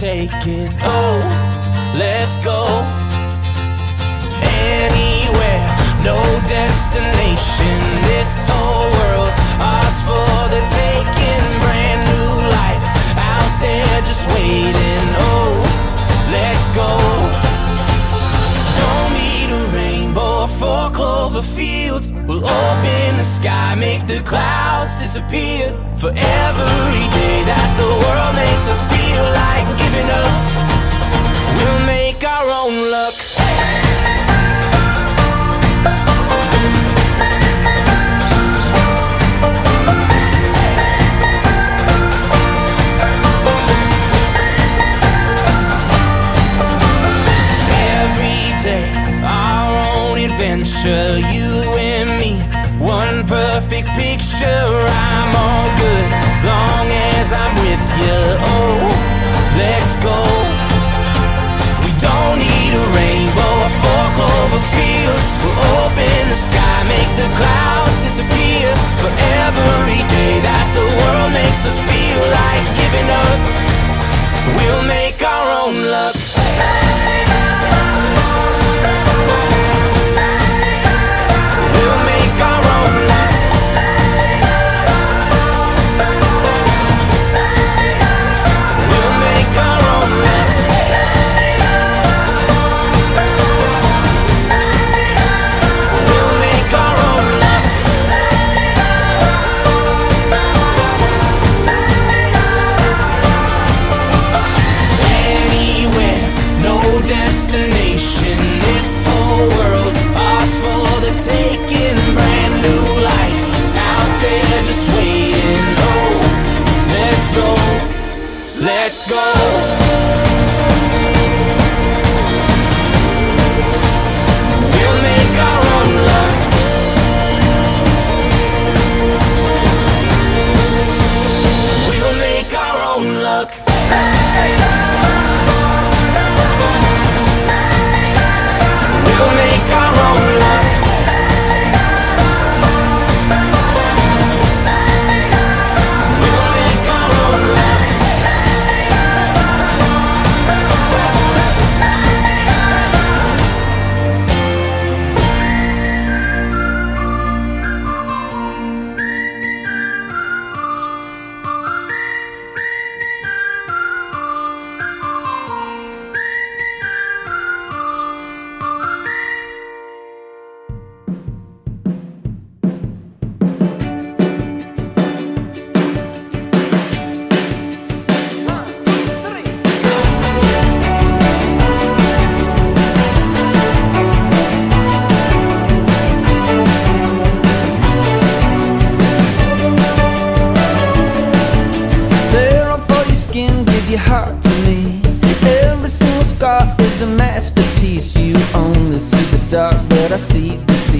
take it. Oh, let's go anywhere, no destination. This whole world, ours for the taking. Brand new life out there, just waiting. Oh, let's go. Don't need a rainbow for clover fields open the sky, make the clouds disappear. For every day that the world makes us feel like giving up, we'll picture, I'm all good as long as I'm with you. Oh, let's go. We don't need a rainbow or four clover fields. We'll open the sky, make the clouds disappear for every day that the world makes us. go.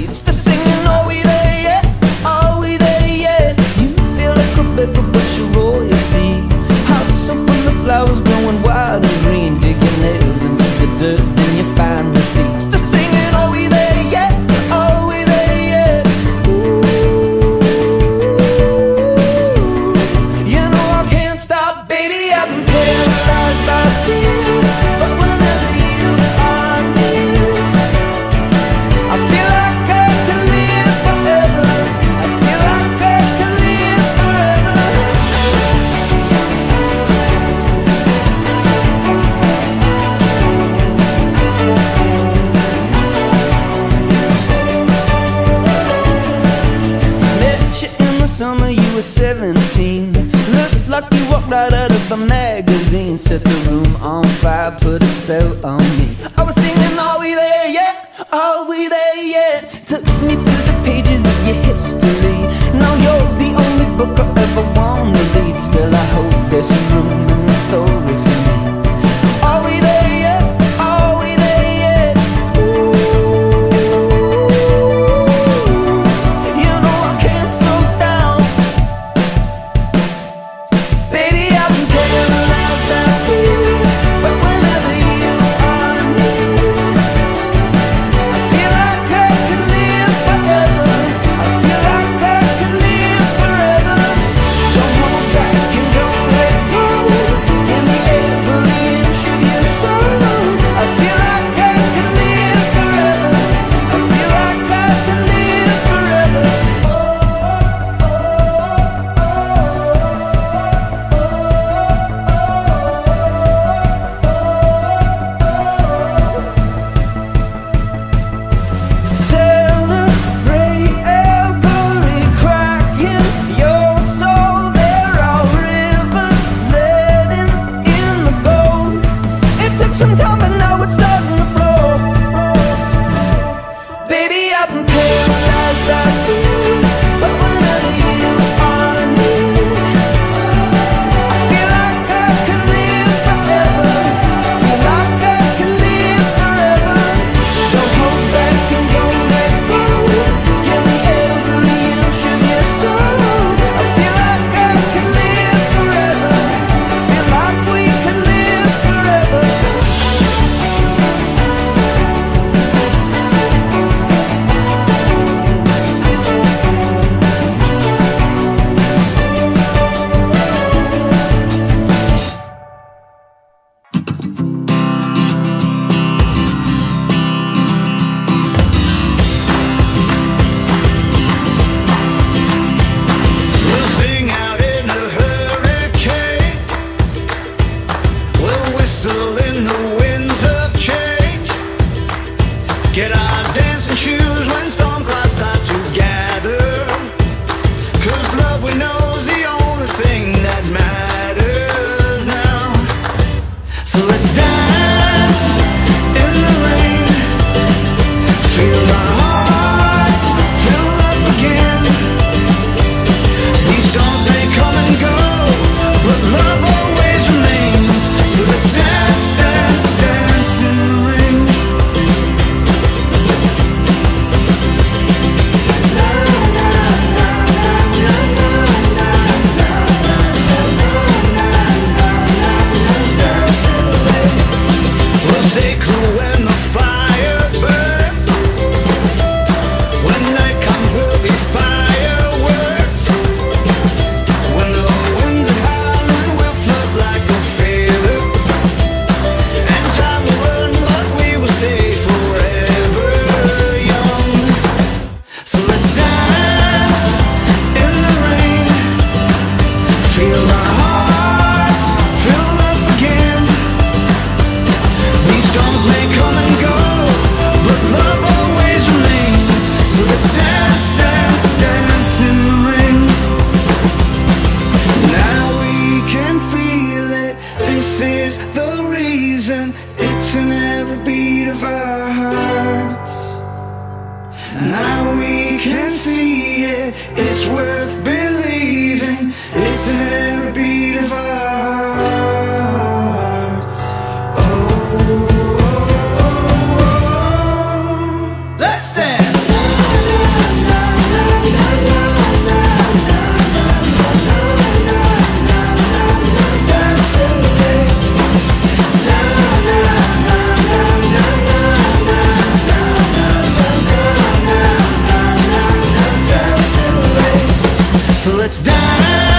beats to sing And are we there yet? Are we there yet? You feel like Rebecca, but you're royalty Hops so from the flowers growing we know can see it. It's worth believing, It's an? it's down.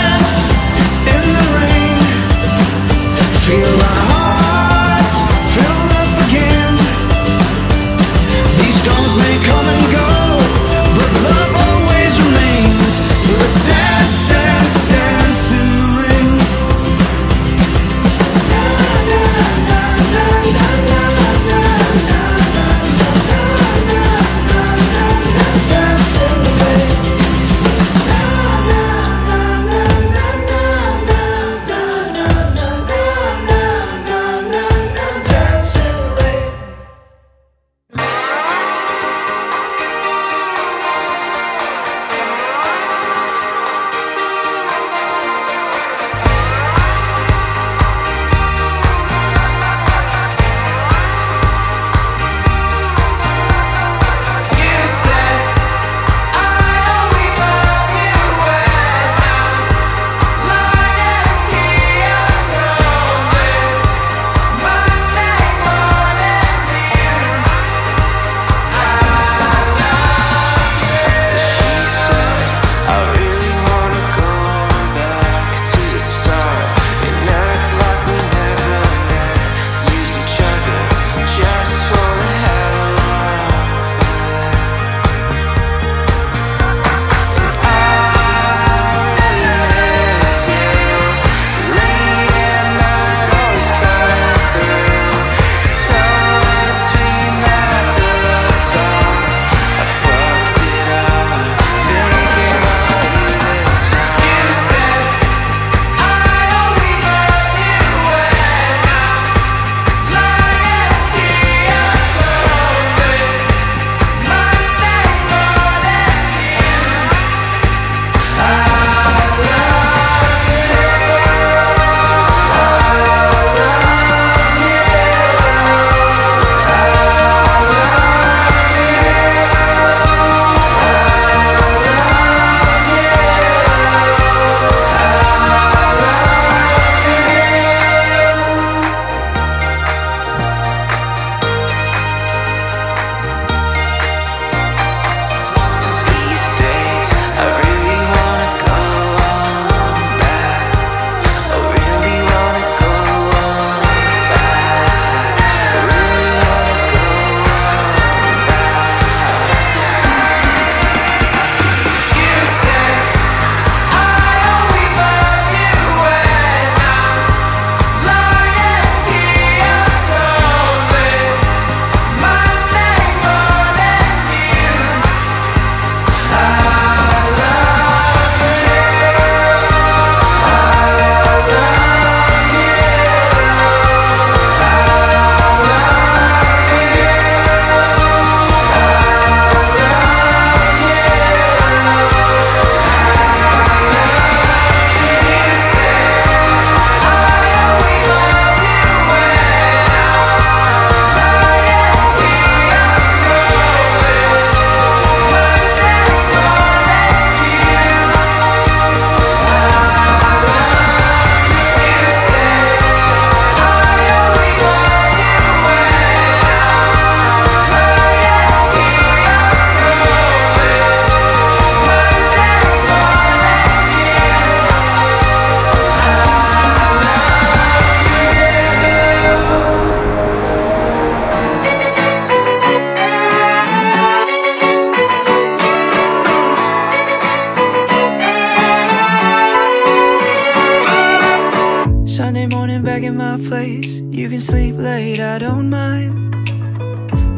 Sleep late, I don't mind.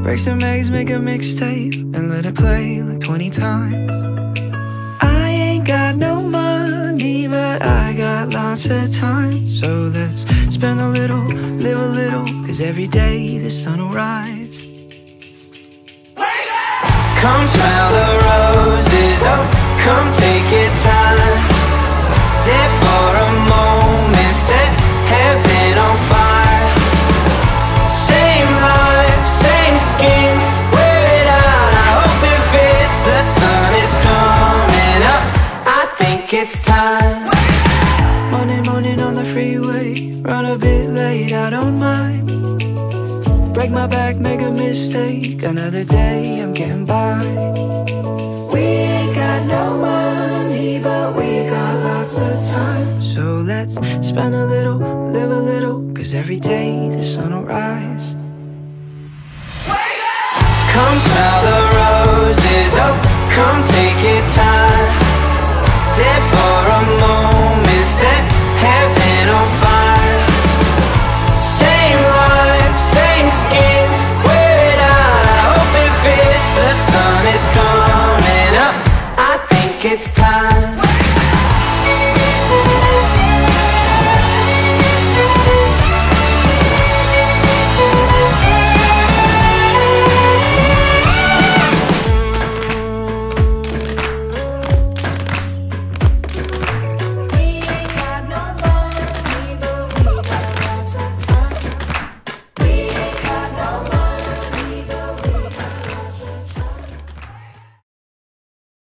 Break some eggs, make a mixtape, and let it play like 20 times. I ain't got no money, but I got lots of time. So let's spend a little, live a little, cause every day the sun will rise. Come smell the roses, oh, come it's time. Monday morning on the freeway, run a bit late, I don't mind. Break my back, make a mistake, another day, I'm getting by. We ain't got no money, but we got lots of time. So let's spend a little, live a little, cause every day the sun will rise. Come smell the roses, oh, come take your time.